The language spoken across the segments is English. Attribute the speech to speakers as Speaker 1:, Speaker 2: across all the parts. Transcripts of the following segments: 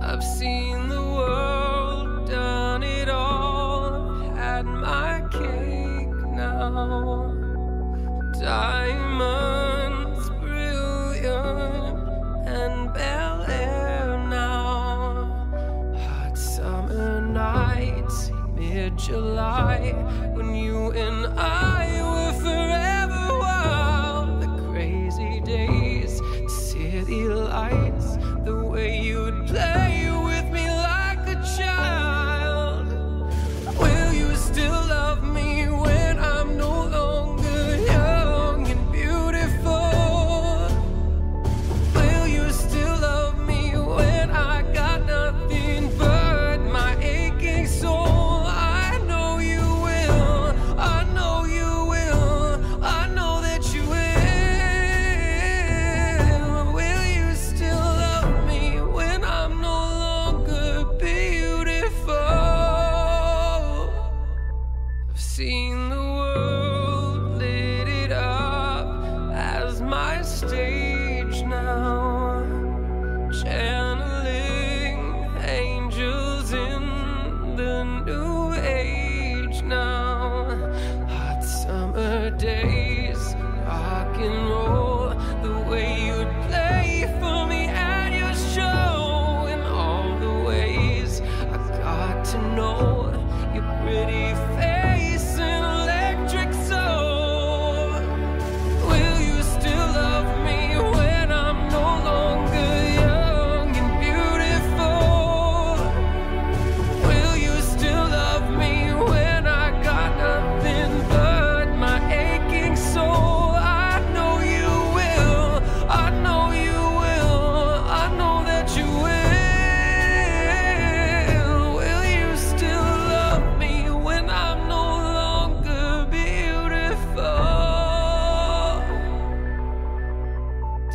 Speaker 1: I've seen the world, done it all, had my cake now. Diamonds, brilliant, and Bel Air now. Hot summer nights, mid July, when you and I lights, the way you'd play seen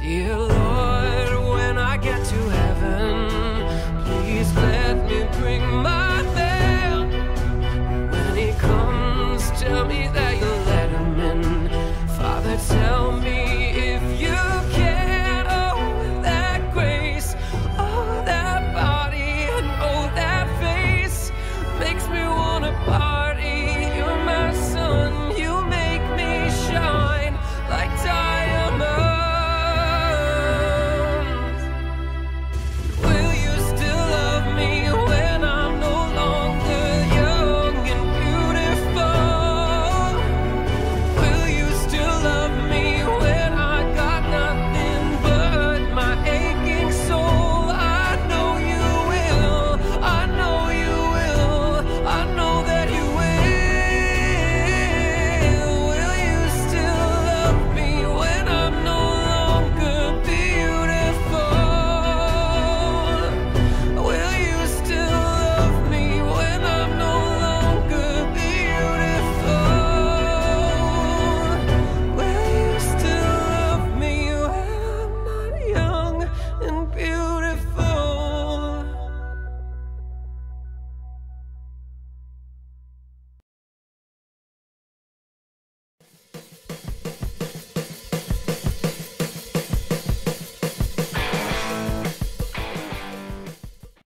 Speaker 1: You.